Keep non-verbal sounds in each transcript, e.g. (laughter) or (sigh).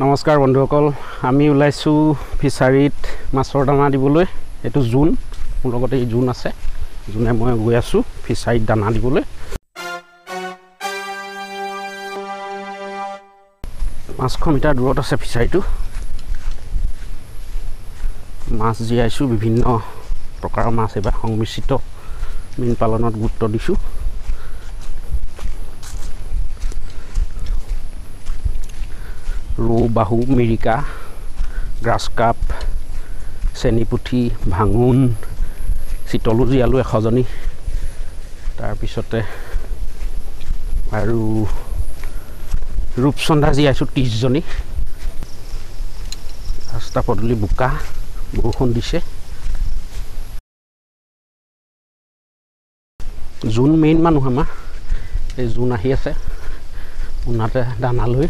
নমস্কাৰ বন্ধুসকল আমি ওলাইছোঁ ফিছাৰীত মাছৰ দানা দিবলৈ। এইটো জোন মোৰ লগতে এই জোন আছে। জোনে মই গৈ আছোঁ ফিছাৰীত দানা দিবলৈ। পাঁচশ মিটাৰ দূৰত আছে ফিছাৰীটো। মাছ জীয়াইছোঁ বিভিন্ন প্ৰকাৰৰ মাছ এইবাৰ সংমিশ্ৰিত। মীন পালনত গুৰুত্ব দিছোঁ। ৰৌ বাহু মিৰিকা গ্ৰাছ কাপ চেনিপুঠি ভাঙোন চিতলো জীয়ালোঁ এশজনী। তাৰপিছতে আৰু ৰূপচন্দা জীয়াইছোঁ ত্ৰিছজনী। ৰাস্তা পদূলি বোকা বৰষুণ দিছে। জোন মেইন মানুহ আমাৰ। এই জোন আহি আছে। উনাতে দানা লৈ।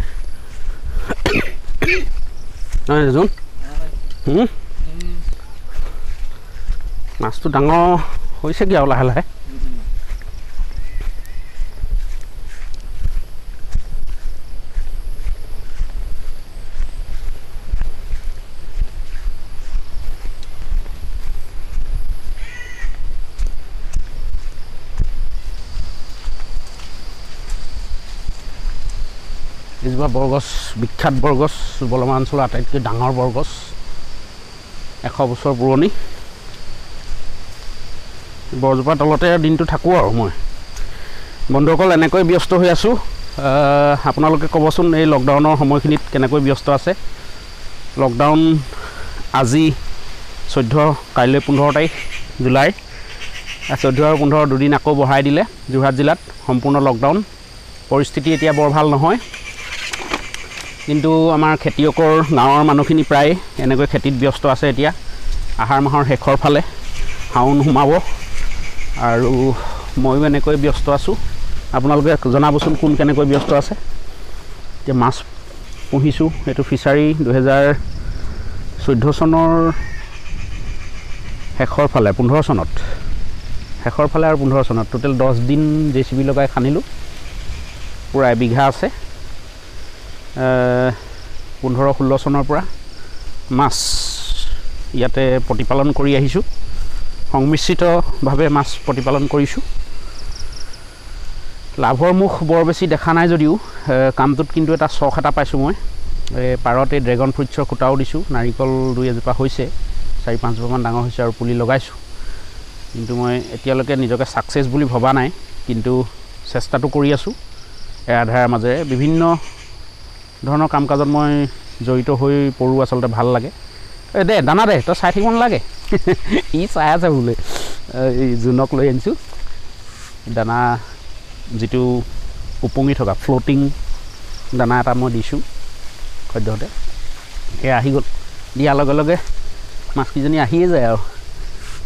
নহয় জোন হুম? মাছটো ডাঙৰ হৈছেগৈ আৰু লাহে লাহে এজোপা বৰগছ বিখ্যাত বৰগছ বলমা অঞ্চলৰ আটাইতকৈ ডাঙৰ বৰগছ এশ বছৰ পুৰণি। বৰজোপাৰ তলতে দিনটো থাকোঁ আৰু মই। বন্ধুসকল এনেকৈ ব্যস্ত হৈ আছোঁ। আপোনালোকে ক'বচোন এই লকডাউনৰ সময়খিনিত কেনেকৈ ব্যস্ত আছে? লকডাউন আজি চৈধ্য কাইলৈ পোন্ধৰ তাৰিখ জুলাই। চৈধ্য আৰু পোন্ধৰ দুদিন আকৌ বঢ়াই দিলে যোৰহাট জিলাত সম্পূৰ্ণ লকডাউন পৰিস্থিতি এতিয়া বৰ ভাল নহয়। কিন্তু আমাৰ খেতিয়কৰ গাঁৱৰ মানুহখিনি প্ৰায় এনেকৈ খেতিত ব্যস্ত আছে এতিয়া। আহাৰ মাহৰ শেষৰ ফালে শাওণ সোমাব আৰু ময়ো এনেকৈ ব্যস্ত আছোঁ। আপোনালোকে জনাবচোন কোন কেনেকৈ ব্যস্ত আছে। এতিয়া মাছ পুহিছোঁ এইটো ফিছাৰী দুহেজাৰ চৈধ্য চনৰ শেষৰ ফালে পোন্ধৰ চনত। শেষৰ ফালে আৰু পোন্ধৰ চনত। টোটেল দহ দিন জে চি বি লগাই খান্দিলোঁ। পূৰা এবিঘা আছে। পোন্ধৰ ষোল্ল চনৰ পৰা মাছ ইয়াতে প্ৰতিপালন কৰি আহিছোঁ। সংমিশ্ৰিতভাৱে মাছ প্ৰতিপালন কৰিছোঁ। লাভৰ মুখ বৰ বেছি দেখা নাই যদিও কামটোত কিন্তু এটা চখ এটা পাইছোঁ মই। পাৰতে ড্ৰেগন ফ্ৰুটছৰ খুটাও দিছোঁ। নাৰিকল দুই এজোপা হৈছে চাৰি পাঁচজোপামান ডাঙৰ হৈছে আৰু পুলি লগাইছোঁ। কিন্তু মই এতিয়ালৈকে নিজকে ছাকচেছ বুলি ভবা নাই কিন্তু চেষ্টাটো কৰি আছোঁ। এৰাধাৰাৰ মাজেৰে বিভিন্ন ধৰণৰ কাম কাজত মই জড়িত হৈ পৰোঁ আচলতে ভাল লাগে। এই দে দানা দে তই চাই থাকিব নালাগে। (laughs) ই চাই আছে বোলে। এই জোনক লৈ আনিছোঁ। দানা যিটো উপঙি থকা ফ্ল'টিং দানা এটা মই দিছোঁ সদ্যহতে। সেয়া আহি গ'ল। দিয়াৰ লগে লগে মাছকেইজনী আহিয়ে যায় আৰু।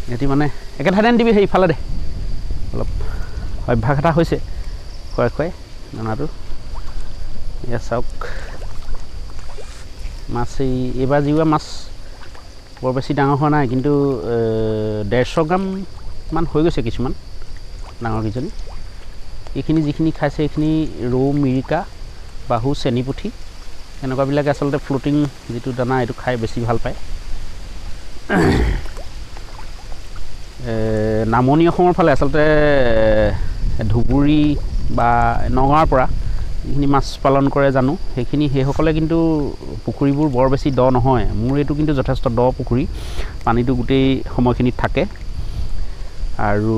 সিহঁতি মানে একে ঠাইতে নিদিবি সেই ইফালে দে। অলপ অভ্যাস এটা হৈছে। খুৱাই খুৱাই দানাটো এয়া চাওক। মাছ এই এইবাৰ যিবোৰ মাছ বৰ বেছি ডাঙৰ হোৱা নাই কিন্তু ডেৰশ গ্ৰামমান হৈ গৈছে কিছুমান ডাঙৰকেইজনী এইখিনি যিখিনি খাইছে এইখিনি ৰৌ মিৰিকা বাহু চেনিপুঠি এনেকুৱাবিলাকে আচলতে ফ্ল'টিং যিটো দানা এইটো খাই বেছি ভাল পায়। নামনি অসমৰ ফালে আচলতে ধুবুৰী বা নগাঁৱৰ পৰা যিখিনি মাছ পালন কৰে জানো সেইখিনি সেইসকলে কিন্তু পুখুৰীবোৰ বৰ বেছি দ নহয়। মোৰ এইটো কিন্তু যথেষ্ট দ পুখুৰী পানীটো গোটেই সময়খিনিত থাকে। আৰু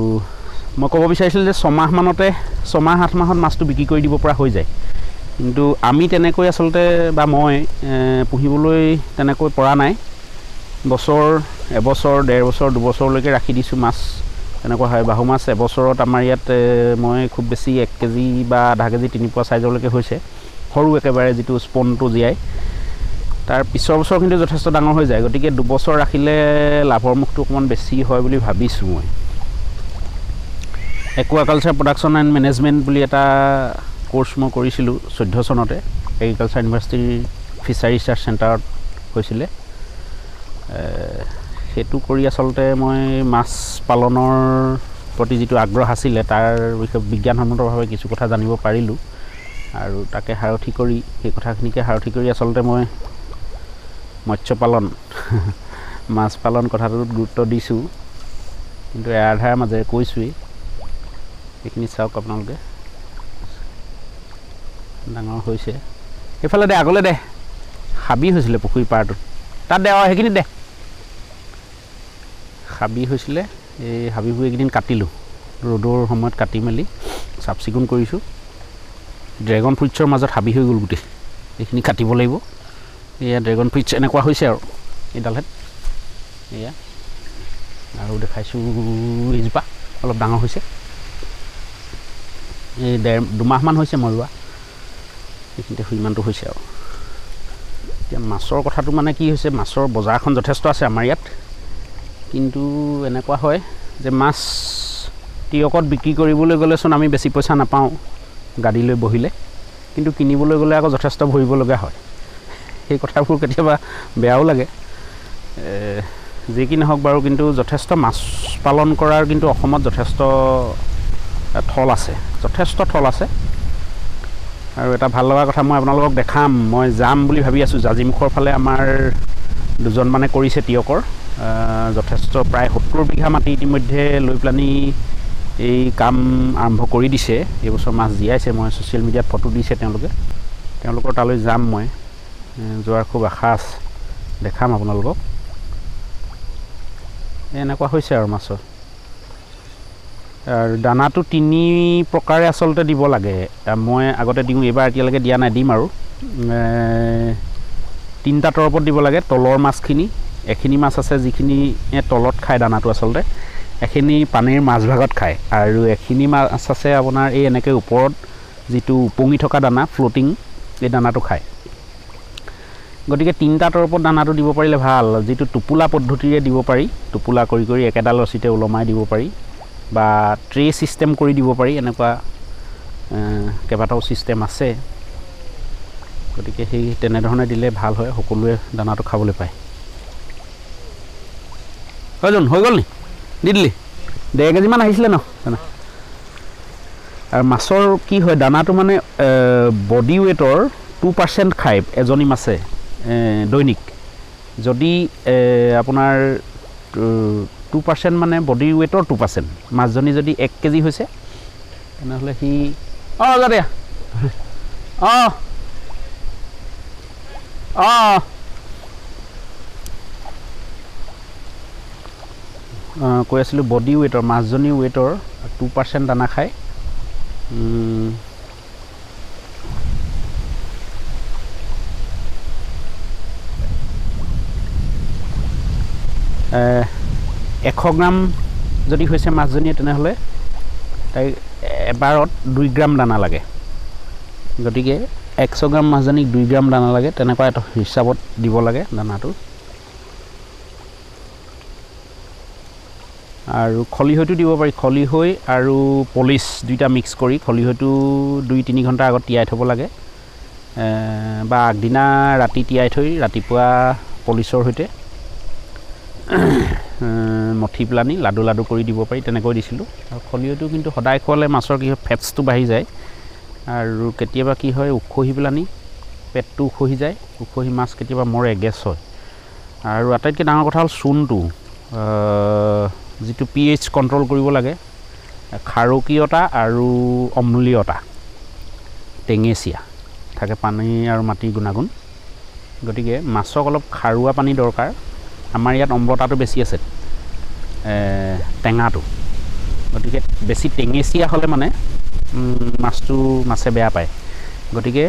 মই ক'ব বিচাৰিছিলোঁ যে ছমাহমানতে ছমাহ সাত মাহত মাছটো বিক্ৰী কৰি দিব পৰা হৈ যায়। কিন্তু আমি তেনেকৈ আচলতে বা মই পুহিবলৈ তেনেকৈ পৰা নাই। বছৰ এবছৰ ডেৰ বছৰ দুবছৰলৈকে ৰাখি দিছোঁ মাছ। তেনেকুৱা হয় বাহু মাছ এবছৰত আমাৰ ইয়াত মই খুব বেছি এক কেজি বা আধা কেজি তিনি পোৱা চাইজলৈকে হৈছে। সৰু একেবাৰে যিটো স্পনটো জীয়াই। তাৰ পিছৰ বছৰ কিন্তু যথেষ্ট ডাঙৰ হৈ যায়। গতিকে দুবছৰ ৰাখিলে লাভৰ মুখটো অকণমান বেছি হয় বুলি ভাবিছোঁ মই। একুৱাকালচাৰ প্ৰডাকশ্যন এণ্ড মেনেজমেণ্ট বুলি এটা ক'ৰ্চ মই কৰিছিলোঁ চৈধ্য চনতে। এগ্ৰিকালচাৰ ইউনিভাৰ্চিটিৰ ফিচাৰী ৰিচাৰ্চ চেণ্টাৰত হৈছিলে। সেইটো কৰি আচলতে মই মাছ পালনৰ প্ৰতি যিটো আগ্ৰহ আছিলে তাৰ বিষয়ে বিজ্ঞানসন্মতভাৱে কিছু কথা জানিব পাৰিলোঁ। আৰু তাকে সাৰথি কৰি সেই কথাখিনিকে সাৰথি কৰি আচলতে মই মৎস্য পালন (laughs) মাছ পালন কথাটোত গুৰুত্ব দিছোঁ। কিন্তু এৰা ধাৰাৰ মাজেৰে কৈছোঁৱেই। এইখিনি চাওক আপোনালোকে। ডাঙৰ হৈছে। সেইফালে দে আগলৈ দে। হাবি হৈছিলে পুখুৰী পাৰটোত। তাত দে অঁ সেইখিনি দে। হাবি হৈছিলে এই হাবিবোৰ এইকেইদিন কাটিলোঁ। ৰ'দৰ সময়ত কাটি মেলি চাফ চিকুণ কৰিছোঁ। ড্ৰেগন ফ্ৰুইটছৰ মাজত হাবি হৈ গ'ল গোটেই। এইখিনি কাটিব লাগিব। এয়া ড্ৰেগন ফ্ৰুইটছ এনেকুৱা হৈছে আৰু এইডালহেঁত এয়া। আৰু দেখাইছোঁ এইজোপা অলপ ডাঙৰ হৈছে। এই ডেৰ দুমাহমান হৈছে মই ৰোৱা। এইখিনিতে সিমানটো হৈছে আৰু। এতিয়া মাছৰ কথাটো মানে কি হৈছে মাছৰ বজাৰখন যথেষ্ট আছে আমাৰ ইয়াত। কিন্তু এনেকুৱা হয় যে মাছ টিয়কত বিক্ৰী কৰিবলৈ গ'লেচোন আমি বেছি পইচা নাপাওঁ গাড়ী লৈ বহিলে। কিন্তু কিনিবলৈ গ'লে আকৌ যথেষ্ট ভৰিবলগীয়া হয়। সেই কথাবোৰ কেতিয়াবা বেয়াও লাগে। যি কি নহওক বাৰু কিন্তু যথেষ্ট মাছ পালন কৰাৰ কিন্তু অসমত যথেষ্ট থল আছে। যথেষ্ট থল আছে। আৰু এটা ভাল লগা কথা মই আপোনালোকক দেখাম মই যাম বুলি ভাবি আছোঁ। জাজিমুখৰ ফালে আমাৰ দুজনমানে কৰিছে টিয়কৰ যথেষ্ট প্ৰায় সত্তৰ বিঘা মাটি ইতিমধ্যে লৈ পেলানি এই কাম আৰম্ভ কৰি দিছে। এইবছৰ মাছ জীয়াইছে মই ছ'চিয়েল মিডিয়াত ফটো দিছে তেওঁলোকে। তেওঁলোকৰ তালৈ যাম মই। যোৱাৰ খুব আশা আছে। দেখাম আপোনালোকক। এনেকুৱা হৈছে আৰু মাছৰ। আৰু দানাটো তিনি প্ৰকাৰে আচলতে দিব লাগে। মই আগতে দিওঁ এইবাৰ এতিয়ালৈকে দিয়া নাই দিম আৰু। তিনিটা তৰপত দিব লাগে তলৰ মাছখিনি। এখিনি মাছ আছে যিখিনি তলত খায় দানাটো আচলতে এখিনি পানীৰ মাজভাগত খায়। আৰু এখিনি মাছ আছে আপোনাৰ এই এনেকৈ ওপৰত যিটো উপঙি থকা দানা ফ্ল'টিং এই দানাটো খায়। গতিকে তিনিটা তৰপত দানাটো দিব পাৰিলে ভাল। যিটো টোপোলা পদ্ধতিৰে দিব পাৰি টোপোলা কৰি কৰি একেডাল ৰচিতে ওলমাই দিব পাৰি বা ট্ৰে ছিষ্টেম কৰি দিব পাৰি এনেকুৱা কেইবাটাও ছিষ্টেম আছে। গতিকে সেই তেনেধৰণে দিলে ভাল হয় সকলোৱে দানাটো খাবলৈ পায়। যোন হৈ গ'ল নি? দি দিলি। ডেৰ কেজিমান আহিছিলে ন? আৰু মাছৰ কি হয় দানাটো মানে বডি ৱেটৰ টু পাৰ্চেণ্ট খায় এজনী মাছে দৈনিক। যদি আপোনাৰ টু পাৰ্চেণ্ট মানে বডি ৱেটৰ টু পাৰ্চেণ্ট মাছজনী যদি এক কেজি হৈছে তেনেহ'লে সি অঁ যা দিয়া। অঁ। অঁ। কৈ আছিলোঁ বডি ৱেটৰ মাছজনী ৱেটৰ টু পাৰ্চেণ্ট দানা খায়। এশ গ্ৰাম যদি হৈছে মাছজনীয়ে তেনেহ'লে তাইক এবাৰত দুই গ্ৰাম দানা লাগে। গতিকে একশ গ্ৰাম মাছজনীক দুই গ্ৰাম দানা লাগে তেনেকুৱা এটা হিচাপত দিব লাগে দানাটো। আৰু খলিহৈটো দিব পাৰি। খলিহৈ আৰু পলিচ দুইটা মিক্স কৰি খলিহৈটো দুই তিনি ঘণ্টা আগত তিয়াই থ'ব লাগে। বা আগদিনা ৰাতি তিয়াই থৈ ৰাতিপুৱা পলিচৰ সৈতে (clears throat) মঠি পেলানি লাডু লাডু কৰি দিব পাৰি তেনেকৈ দিছিলোঁ। আৰু খলিহৈটো কিন্তু সদায় খোৱালে মাছৰ কি হয় ফেটছটো বাঢ়ি যায়। আৰু কেতিয়াবা কি হয় উখহি পেলানি পেটটো উখহি যায় উখহি মাছ কেতিয়াবা মৰে গেছ হয়। আৰু আটাইতকৈ ডাঙৰ কথা হ'ল চূণটো। যিটো পি এইচ কণ্ট্ৰল কৰিব লাগে খাৰকীয়তা আৰু অম্লীয়তা টেঙেচীয়া থাকে পানী আৰু মাটিৰ গুণাগুণ। গতিকে মাছক অলপ খাৰুৱা পানী দৰকাৰ। আমাৰ ইয়াত অম্বতাটো বেছি আছে টেঙাটো। গতিকে বেছি টেঙেচীয়া হ'লে মানে মাছটো মাছে বেয়া পায়। গতিকে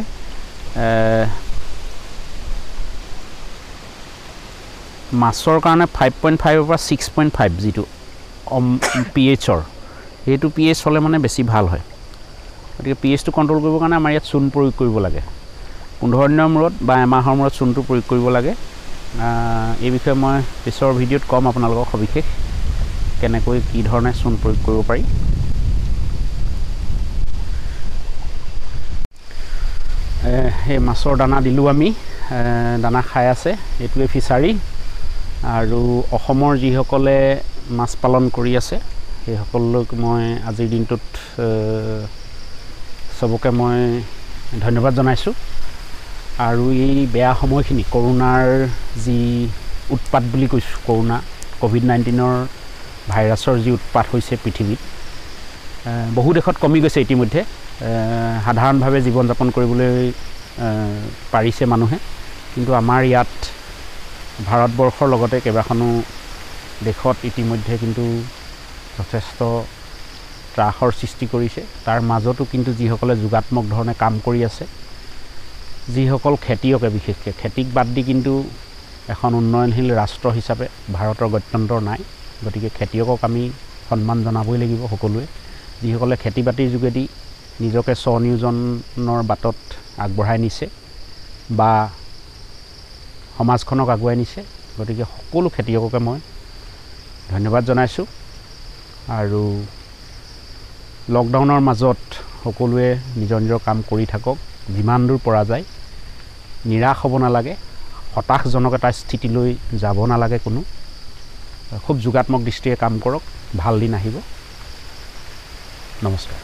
মাছৰ কাৰণে ফাইভ পইণ্ট ফাইভৰ পৰা ছিক্স পইণ্ট ফাইভ যিটো পি এইচৰ সেইটো পি এইচ হ'লে মানে বেছি ভাল হয়। গতিকে পি এইচটো কণ্ট্ৰল কৰিবৰ কাৰণে আমাৰ ইয়াত চূণ প্ৰয়োগ কৰিব লাগে। পোন্ধৰ দিনৰ মূৰত বা এমাহৰ মূৰত চূণটো প্ৰয়োগ কৰিব লাগে। এই বিষয়ে মই পিছৰ ভিডিঅ'ত ক'ম আপোনালোকক সবিশেষ কেনেকৈ কি ধৰণে চূণ প্ৰয়োগ কৰিব পাৰি। সেই মাছৰ দানা দিলোঁ আমি। দানা খাই আছে এইটোৱে ফিচাৰী আৰু অসমৰ যিসকলে মাছ পালন কৰি আছে। সেইসকলক মই আজিৰ দিনটোত চবকে মই ধন্যবাদ জনাইছোঁ। আৰু এই বেয়া সময়খিনি কৰোণাৰ যি উৎপাত বুলি কৈছোঁ কৰোণা ক'ভিড নাইণ্টিনৰ ভাইৰাছৰ যি উৎপাত হৈছে পৃথিৱীত বহু দেশত কমি গৈছে ইতিমধ্যে সাধাৰণভাৱে জীৱন যাপন কৰিবলৈ পাৰিছে মানুহে। কিন্তু আমাৰ ইয়াত ভাৰতবৰ্ষৰ লগতে কেইবাখনো দেশত ইতিমধ্যে কিন্তু যথেষ্ট ত্ৰাসৰ সৃষ্টি কৰিছে। তাৰ মাজতো কিন্তু যিসকলে যোগাত্মক ধৰণে কাম কৰি আছে যিসকল খেতিয়কে বিশেষকৈ খেতিক বাদ দি কিন্তু এখন উন্নয়নশীল ৰাষ্ট্ৰ হিচাপে ভাৰতৰ গত্যন্তৰ নাই। গতিকে খেতিয়কক আমি সন্মান জনাবই লাগিব সকলোৱে। যিসকলে খেতি বাতিৰ যোগেদি নিজকে স্বনিয়োজনৰ বাটত আগবঢ়াই নিছে বা সমাজখনক আগুৱাই নিছে গতিকে সকলো খেতিয়ককে মই ধন্যবাদ জনাইছোঁ। আৰু লকডাউনৰ মাজত সকলোৱে নিজৰ নিজৰ কাম কৰি থাকক যিমান দূৰ পৰা যায়। নিৰাশ হ'ব নালাগে হতাশজনক এটা স্থিতিলৈ যাব নালাগে কোনো। খুব যোগাত্মক দৃষ্টিৰে কাম কৰক ভাল দিন আহিব। নমস্কাৰ।